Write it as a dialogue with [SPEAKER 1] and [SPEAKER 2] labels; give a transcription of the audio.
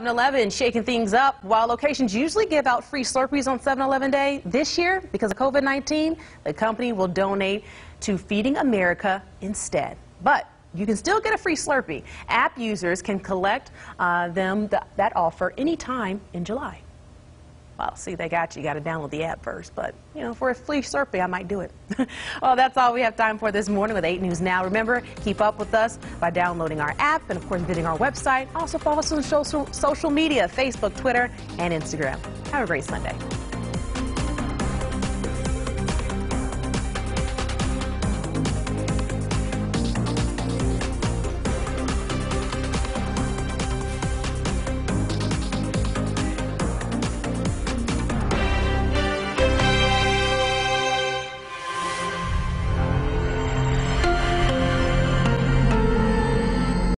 [SPEAKER 1] 7-Eleven shaking things up. While locations usually give out free Slurpees on 7-Eleven Day, this year, because of COVID-19, the company will donate to Feeding America instead. But you can still get a free Slurpee. App users can collect uh, them th that offer anytime in July. Well, see, they got you. You got to download the app first. But, you know, for a free Slurpee, I might do it. well, that's all we have time for this morning with 8 News Now. Remember, keep up with us by downloading our app and, of course, visiting our website. Also, follow us on social, social media, Facebook, Twitter, and Instagram. Have a great Sunday.